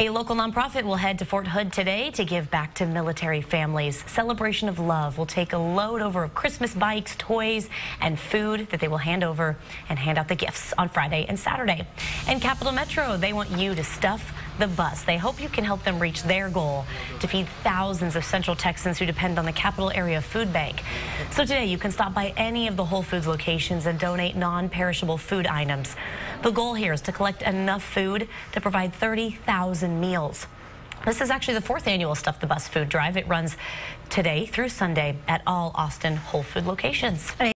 A local nonprofit will head to Fort Hood today to give back to military families. Celebration of Love will take a load over of Christmas bikes, toys, and food that they will hand over and hand out the gifts on Friday and Saturday. In Capital Metro, they want you to stuff the bus. They hope you can help them reach their goal to feed thousands of Central Texans who depend on the Capital Area Food Bank. So today you can stop by any of the Whole Foods locations and donate non-perishable food items. The goal here is to collect enough food to provide 30,000 meals. This is actually the fourth annual Stuff the Bus food drive. It runs today through Sunday at all Austin Whole Food locations.